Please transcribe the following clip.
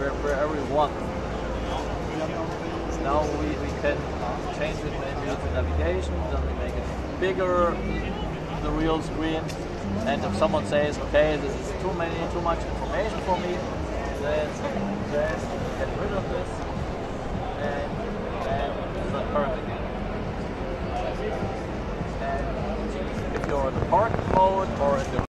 where, wherever you want. Now we, we can change it maybe to navigation, then we make it bigger, the real screen. And if someone says, okay, this is too many, too much information for me, then just get rid of this and not current again. And if you're in the park mode or in the